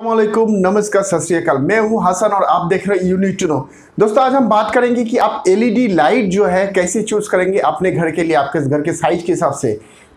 वालेकुम नमस्कार, सत मैं हूँ हसन और आप देख रहे हैं यूनिट टू नो दोस्तों, आज हम बात करेंगे कि आप एलईडी लाइट जो है, कैसे चूज़ करेंगे अपने घर के लिए, आपके घर के साइज़ के हिसाब से।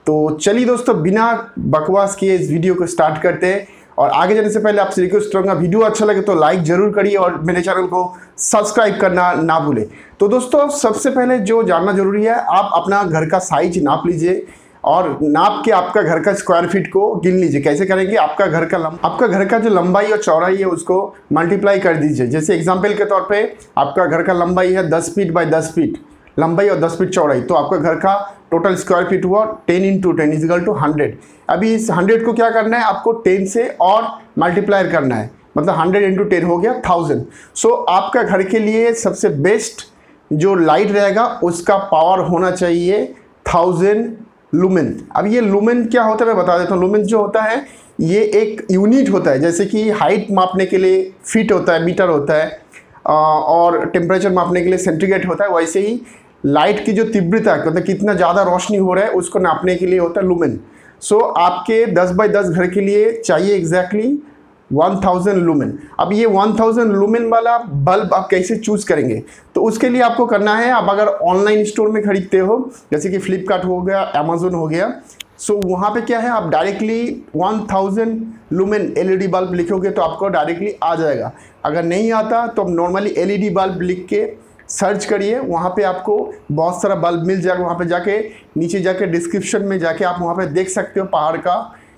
तो चलिए दोस्तों, बिना बकवास किए इस वीडियो को स्टार्ट करते हैं। और आगे जाने से पहले आपसे रिक्वेस्ट करूँगा वीडियो अच्छा लगे तो लाइक ज़रूर करिए और मेरे चैनल को सब्सक्राइब करना ना भूलें। तो दोस्तों, सबसे पहले जो जानना ज़रूरी है, आप अपना घर का साइज़ नाप लीजिए। और नाप के आपका घर का स्क्वायर फीट को गिन लीजिए। कैसे करेंगे? आपका घर का लंब आपका घर का जो लंबाई और चौड़ाई है उसको मल्टीप्लाई कर दीजिए। जैसे एग्ज़ाम्पल के तौर पर आपका घर का लंबाई है दस फीट बाई दस फीट लंबाई और दस फीट चौड़ाई। तो आपका घर का टोटल स्क्वायर फीट हुआ ten into ten equal to hundred अभी इस हंड्रेड को क्या करना है? आपको टेन से और मल्टीप्लायर करना है। मतलब हंड्रेड इंटू टेन हो गया थाउज़ेंड सो so, आपका घर के लिए सबसे बेस्ट जो लाइट रहेगा उसका पावर होना चाहिए थाउज़ेंड लुमेन अब ये लुमेन क्या होता है मैं बता देता हूँ। लुमेन जो होता है ये एक यूनिट होता है जैसे कि हाइट मापने के लिए फीट होता है मीटर होता है और टेम्परेचर मापने के लिए सेंटीग्रेड होता है। वैसे ही लाइट की जो तीव्रता मतलब तो कितना ज़्यादा रोशनी हो रहा है उसको नापने के लिए होता है लुमेन सो so, आपके 10 बाई 10 घर के लिए चाहिए एग्जैक्टली exactly 1000 लुमेन अब ये 1000 लुमेन वाला बल्ब आप कैसे चूज़ करेंगे? तो उसके लिए आपको करना है आप अगर ऑनलाइन स्टोर में खरीदते हो जैसे कि फ्लिपकार्ट हो गया अमेजोन हो गया सो so, वहाँ पे क्या है आप डायरेक्टली 1000 लुमेन एलईडी बल्ब लिखोगे तो आपको डायरेक्टली आ जाएगा। अगर नहीं आता तो आप नॉर्मली एलईडी बल्ब लिख के सर्च करिए वहाँ पे आपको बहुत सारा बल्ब मिल जाएगा। वहाँ पे जाके नीचे जाके डिस्क्रिप्शन में जाके आप वहाँ पे देख सकते हो पहाड़ का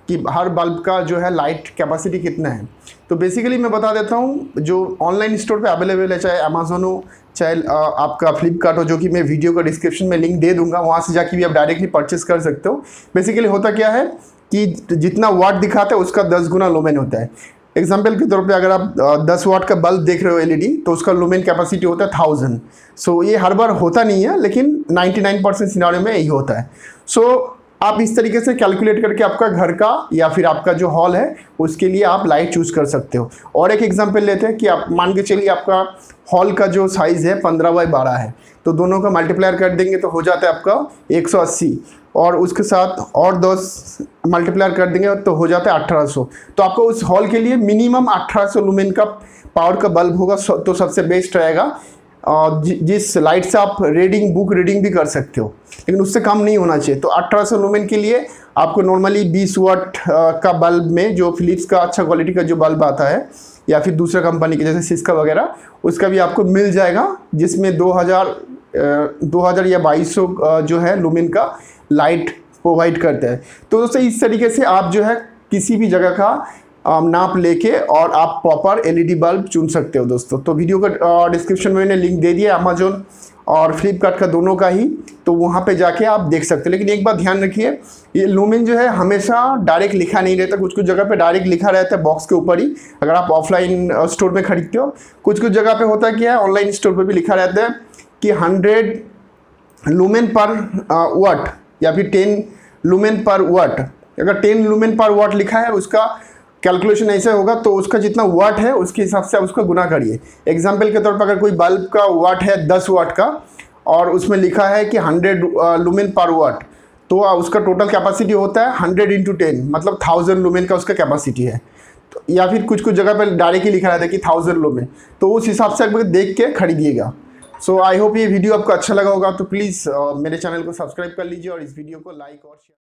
कि हर बल्ब का जो है लाइट कैपेसिटी कितना है। तो बेसिकली मैं बता देता हूँ जो ऑनलाइन स्टोर पे अवेलेबल है चाहे अमेजोन हो चाहे आपका फ्लिपकार्ट हो जो कि मैं वीडियो का डिस्क्रिप्शन में लिंक दे दूँगा वहाँ से जाके भी आप डायरेक्टली परचेस कर सकते हो। बेसिकली होता क्या है कि जितना वाट दिखाता है उसका दस गुना लोमेन होता है। एग्ज़ाम्पल के तौर पे अगर आप दस वाट का बल्ब देख रहे हो एलईडी तो उसका लुमेन कैपेसिटी होता है थाउज़ेंड सो ये हर बार होता नहीं है लेकिन 99 परसेंट में यही होता है। सो so, आप इस तरीके से कैलकुलेट करके आपका घर का या फिर आपका जो हॉल है, उसके लिए आप लाइट चूज़ कर सकते हो। और एक एग्जांपल लेते हैं कि आप, मान के चलिए आपका हॉल का जो साइज़ है पंद्रह बाई बारह है तो दोनों का मल्टीप्लायर कर देंगे तो हो जाता है आपका एक सौ अस्सी। और उसके साथ और दस मल्टीप्लायर कर देंगे तो हो जाता है अट्ठारह सौ। तो आपको उस हॉल के लिए मिनिमम अट्ठारह सौ लुमेन का पावर का बल्ब होगा तो सबसे बेस्ट रहेगा। जिस लाइट से आप रीडिंग बुक रीडिंग भी कर सकते हो, लेकिन उससे कम नहीं होना चाहिए। तो अठारह सौ लुमेन के लिए आपको नॉर्मली 20 वाट का बल्ब में जो फिलिप्स का अच्छा क्वालिटी का जो बल्ब आता है, या फिर दूसरा कंपनी के, जैसे सिस्का वगैरह, उसका भी आपको मिल जाएगा, जिसमें 2000 2000 या 2200 जो है लुमेन का लाइट प्रोवाइड करता है। तो दोस्तों, इस तरीके से आप जो है किसी भी जगह का नाप लेके और आप प्रॉपर एलईडी बल्ब चुन सकते हो दोस्तों। तो वीडियो का डिस्क्रिप्शन में मैंने लिंक दे दिया अमेजोन और फ्लिपकार्ट का दोनों का ही। तो वहाँ पे जाके आप देख सकते हो। लेकिन एक बात ध्यान रखिए, ये लूमिन जो है हमेशा डायरेक्ट लिखा नहीं रहता। कुछ कुछ जगह पे डायरेक्ट लिखा रहता है बॉक्स के ऊपर ही। अगर आप ऑफलाइन स्टोर में खरीदते हो कुछ कुछ जगह पे होता क्या है ऑनलाइन स्टोर पर भी लिखा रहता है कि हंड्रेड लूमेन पर वाट या फिर टेन लूमेन पर वाट अगर टेन लूमेन पर वाट लिखा है, उसका कैलकुलेशन ऐसे होगा तो उसका जितना वाट है उसके हिसाब से आप उसको गुना करिए। एग्ज़ाम्पल के तौर पर अगर कोई बल्ब का वाट है दस वाट का और उसमें लिखा है कि हंड्रेड लुमेन पर वाट तो उसका टोटल कैपेसिटी होता है हंड्रेड इंटू टेन मतलब थाउज़ेंड लुमेन का उसका कैपेसिटी है। तो या फिर कुछ कुछ जगह पर डायरेक्टली लिखा रहता है कि थाउज़ेंड लुमेन तो उस हिसाब से आप देख के खरीदिएगा। सो आई होप ये वीडियो आपको अच्छा लगा होगा तो प्लीज़ uh, मेरे चैनल को सब्सक्राइब कर लीजिए और इस वीडियो को लाइक और शेयर